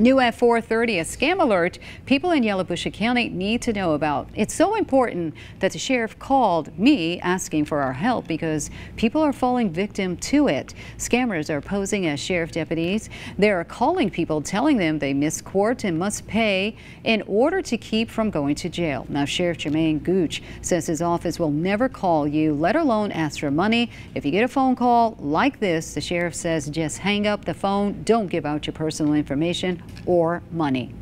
New at 4:30, a scam alert people in Yalobusha County need to know about. It's so important that the sheriff called me asking for our help because people are falling victim to it. Scammers are posing as sheriff deputies. They are calling people telling them they missed court and must pay in order to keep from going to jail. Now, Sheriff Jermaine Gooch says his office will never call you, let alone ask for money. If you get a phone call like this, the sheriff says just hang up the phone. Don't give out your personal information or money.